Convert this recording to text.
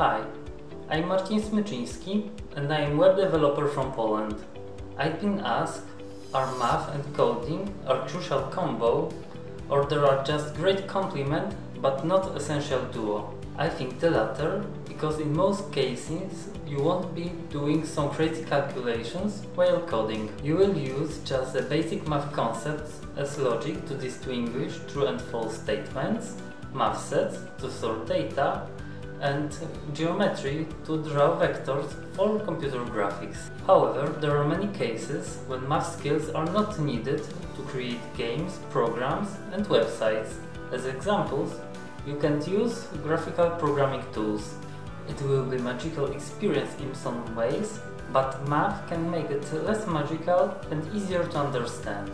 Hi, I'm Marcin Smyczyński and I'm web developer from Poland. I've been asked, are math and coding a crucial combo or they are just great complement but not essential duo? I think the latter, because in most cases you won't be doing some crazy calculations while coding. You will use just the basic math concepts as logic to distinguish true and false statements, math sets to sort data, and geometry to draw vectors for computer graphics. However, there are many cases when math skills are not needed to create games, programs, and websites. As examples, you can use graphical programming tools. It will be magical experience in some ways, but math can make it less magical and easier to understand.